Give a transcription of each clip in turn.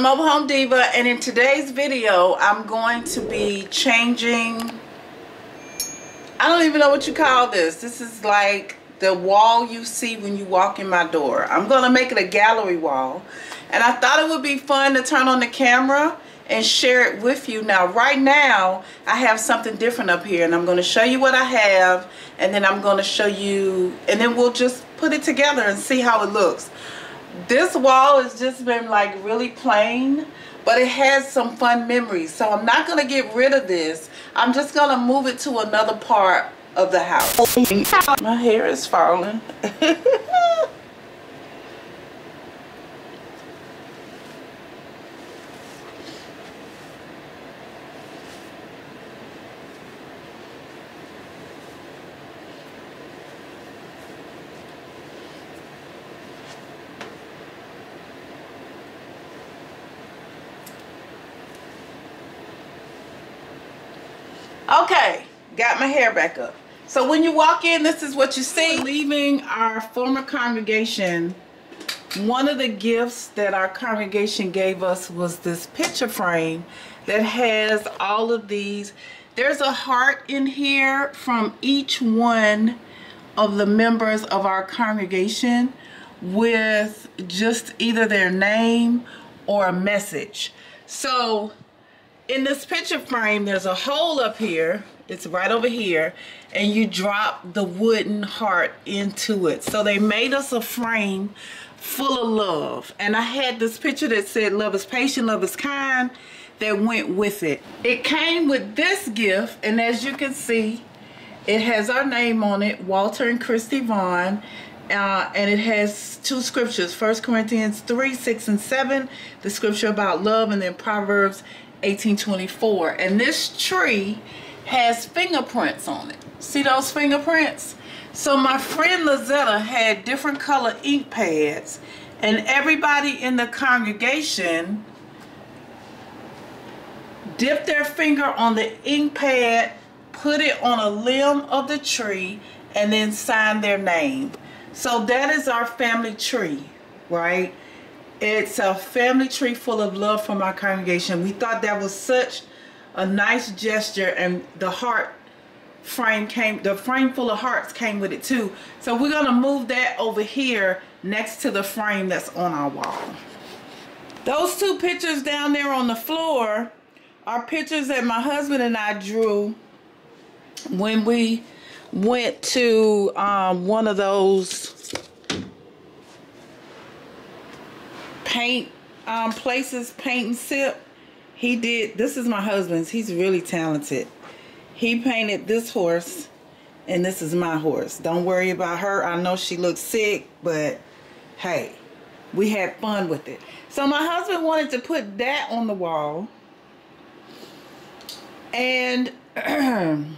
the Mobile Home Diva and in today's video I'm going to be changing I don't even know what you call this. This is like the wall you see when you walk in my door. I'm gonna make it a gallery wall and I thought it would be fun to turn on the camera and share it with you. Now right now I have something different up here and I'm going to show you what I have and then I'm going to show you and then we'll just put it together and see how it looks this wall has just been like really plain but it has some fun memories. So I'm not going to get rid of this. I'm just going to move it to another part of the house. Oh, my hair is falling Okay, got my hair back up. So when you walk in, this is what you see. Leaving our former congregation, one of the gifts that our congregation gave us was this picture frame that has all of these. There's a heart in here from each one of the members of our congregation with just either their name or a message. So in this picture frame, there's a hole up here. It's right over here. And you drop the wooden heart into it. So they made us a frame full of love. And I had this picture that said love is patient, love is kind that went with it. It came with this gift. And as you can see, it has our name on it, Walter and Christie Vaughn. Uh, and it has two scriptures, First Corinthians 3, 6, and 7, the scripture about love, and then Proverbs 1824 and this tree has fingerprints on it. See those fingerprints? So my friend Lizetta had different color ink pads and everybody in the congregation dipped their finger on the ink pad put it on a limb of the tree and then signed their name. So that is our family tree right it's a family tree full of love from our congregation. We thought that was such a nice gesture and the heart frame came, the frame full of hearts came with it too. So we're to move that over here next to the frame that's on our wall. Those two pictures down there on the floor are pictures that my husband and I drew when we went to um, one of those paint um, places, paint and sip. He did, this is my husband's. He's really talented. He painted this horse and this is my horse. Don't worry about her. I know she looks sick, but hey, we had fun with it. So my husband wanted to put that on the wall. And I'm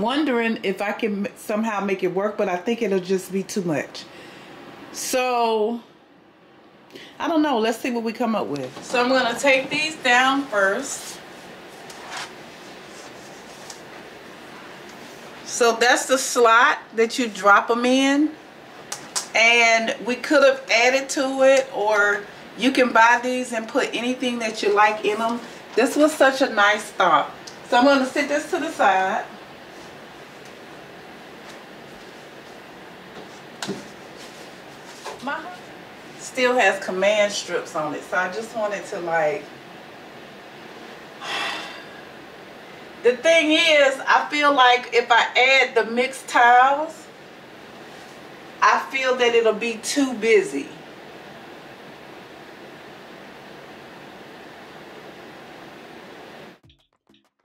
wondering if I can somehow make it work, but I think it'll just be too much. So I don't know. Let's see what we come up with. So I'm going to take these down first. So that's the slot that you drop them in. And we could have added to it or you can buy these and put anything that you like in them. This was such a nice thought. So I'm going to sit this to the side. My still has command strips on it. So I just wanted to like, the thing is, I feel like if I add the Mixtiles, I feel that it'll be too busy.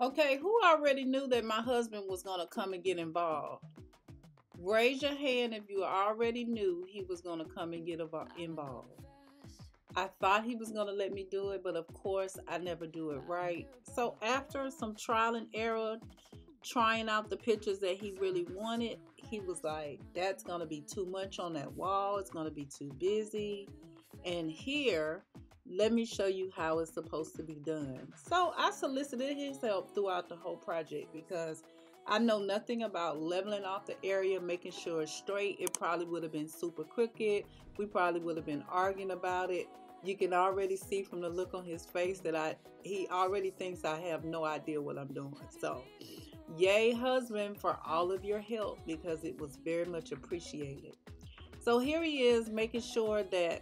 Okay, who already knew that my husband was going to come and get involved? Raise your hand if you already knew he was going to come and get involved. I thought he was going to let me do it, but of course, I never do it right. So, after some trial and error, trying out the pictures that he really wanted, he was like, That's going to be too much on that wall. It's going to be too busy. And here, let me show you how it's supposed to be done. So, I solicited his help throughout the whole project because I know nothing about leveling off the area, making sure it's straight. It probably would have been super crooked. We probably would have been arguing about it. you can already see from the look on his face that I he already thinks I have no idea what I'm doing. So, yay husband for all of your help because it was very much appreciated. So here he is making sure that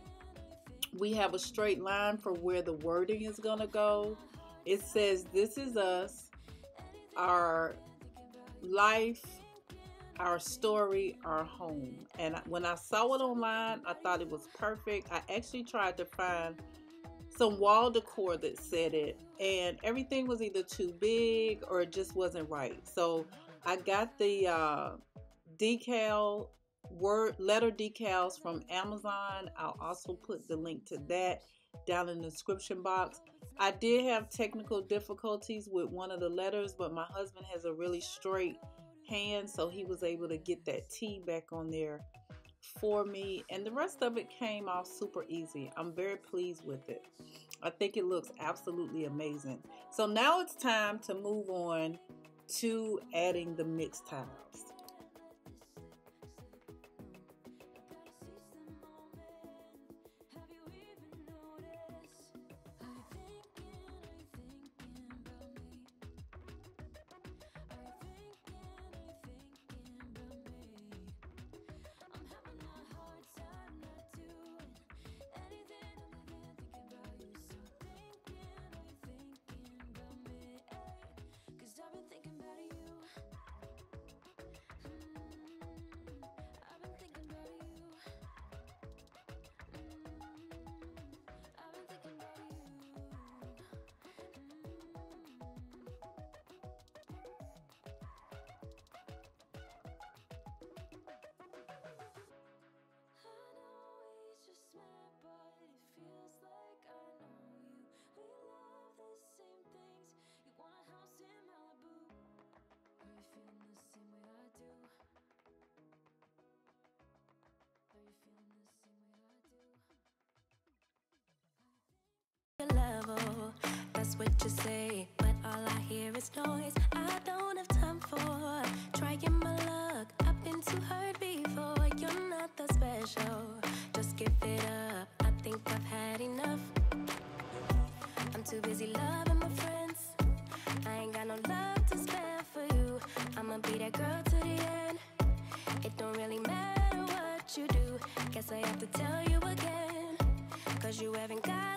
we have a straight line for where the wording is going to go. It says this is us, our life, our story, our home. And when I saw it online, I thought it was perfect. I actually tried to find some wall decor that said it, and everything was either too big or it just wasn't right. So I got the uh, decal word letter decals from Amazon. I'll also put the link to that down in the description box. I did have technical difficulties with one of the letters, but my husband has a really straight hand, so he was able to get that T back on there for me. And the rest of it came off super easy. I'm very pleased with it. I think it looks absolutely amazing. So now it's time to move on to adding the Mixtiles. What you say, but all I hear is noise. I don't have time for trying my luck. I've been too hurt before. You're not that special. Just give it up. I think I've had enough. I'm too busy loving my friends. I ain't got no love to spare for you. I'ma be that girl to the end. It don't really matter what you do. Guess I have to tell you again. Cause you haven't got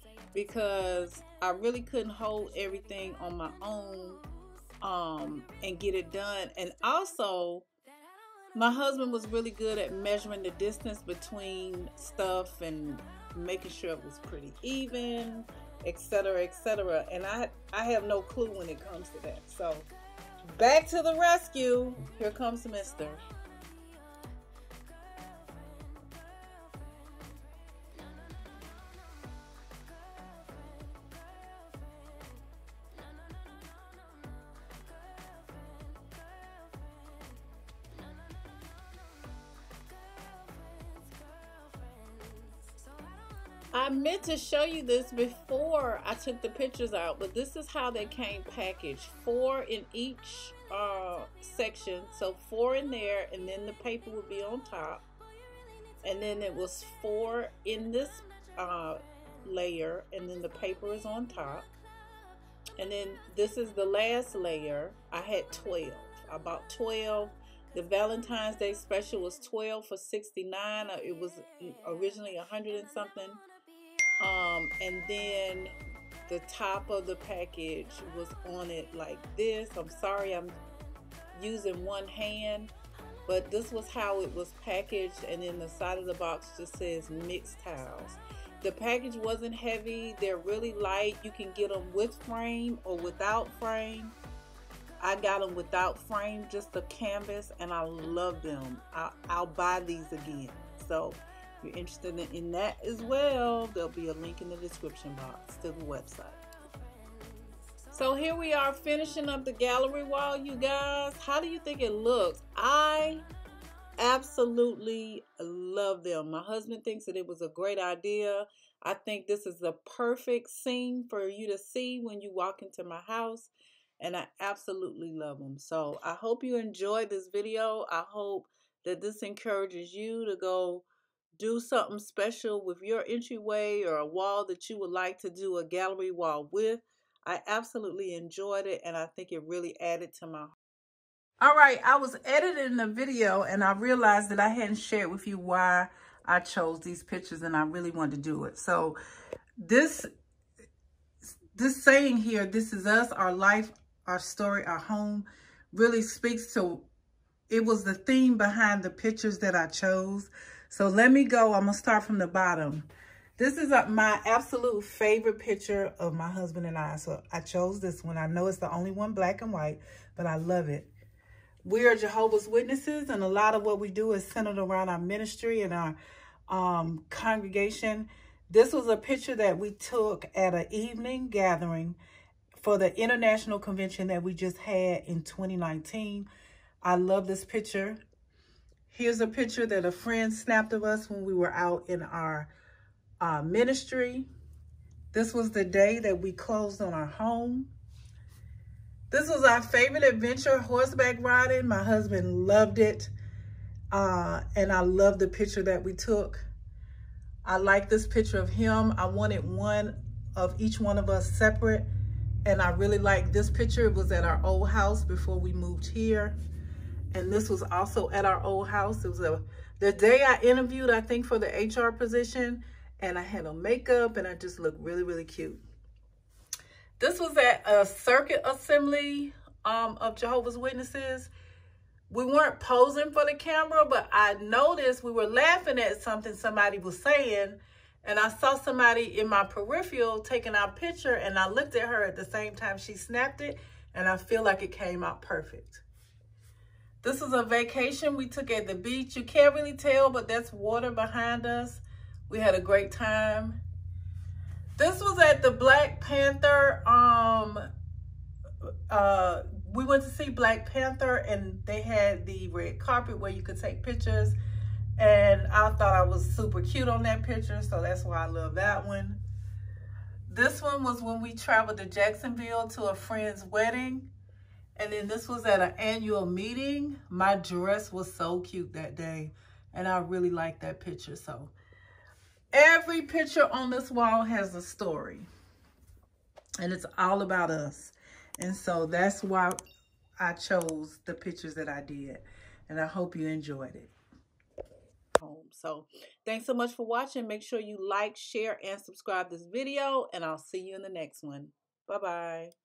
because I really couldn't hold everything on my own um, and get it done. And also, my husband was really good at measuring the distance between stuff and making sure it was pretty even etc etc and i i have no clue when it comes to that. So back to the rescue. Here comes mister Meant to show you this before I took the pictures out, but this is how they came packaged. Four in each uh, section. So four in there, and then the paper would be on top. And then it was four in this uh, layer, and then the paper is on top. And then this is the last layer. I had 12. I bought 12. The Valentine's Day special was 12 for 69. Uh, it was originally 100 and something. Um, and then the top of the package was on it like this. I'm sorry I'm using one hand, but this was how it was packaged and then the side of the box just says Mixtiles. The package wasn't heavy. They're really light. You can get them with frame or without frame. I got them without frame, just the canvas, and I love them. I'll, I'll buy these again. So you're interested in that as well, there'll be a link in the description box to the website. So here we are finishing up the gallery wall, you guys. How do you think it looks? I absolutely love them. My husband thinks that it was a great idea. I think this is the perfect scene for you to see when you walk into my house. And I absolutely love them. So I hope you enjoyed this video. I hope that this encourages you to go do something special with your entryway or a wall that you would like to do a gallery wall with. I absolutely enjoyed it and I think it really added to my all right, I was editing the video and I realized that I hadn't shared with you why I chose these pictures and I really wanted to do it. So this, this saying here, this is us, our life, our story, our home, really speaks to, it was the theme behind the pictures that I chose. So let me go, I'm gonna start from the bottom. This is a, my absolute favorite picture of my husband and I. So I chose this one. I know it's the only one black and white, but I love it we are Jehovah's Witnesses, and a lot of what we do is centered around our ministry and our um, congregation. This was a picture that we took at an evening gathering for the international convention that we just had in 2019. I love this picture. Here's a picture that a friend snapped of us when we were out in our uh, ministry. This was the day that we closed on our home. This was our favorite adventure, horseback riding. My husband loved it. Uh, and I love the picture that we took. I like this picture of him. I wanted one of each one of us separate. And I really like this picture. It was at our old house before we moved here. And this was also at our old house. It was a, the day I interviewed, I think, for the HR position. And I had a makeup and I just looked really, really cute. This was at a circuit assembly um, of Jehovah's Witnesses. We weren't posing for the camera, but I noticed we were laughing at something somebody was saying. And I saw somebody in my peripheral taking our picture and I looked at her at the same time she snapped it and I feel like it came out perfect. This is a vacation we took at the beach. You can't really tell, but that's water behind us. We had a great time. This was at the Black Panther. Um, uh, we went to see Black Panther and they had the red carpet where you could take pictures. And I thought I was super cute on that picture. So that's why I love that one. This one was when we traveled to Jacksonville to a friend's wedding. And then this was at an annual meeting. My dress was so cute that day. And I really liked that picture. So Every picture on this wall has a story. And it's all about us. And so that's why I chose the pictures that I did. And I hope you enjoyed it. Um, so thanks so much for watching. Make sure you like, share, and subscribe this video. And I'll see you in the next one. Bye-bye.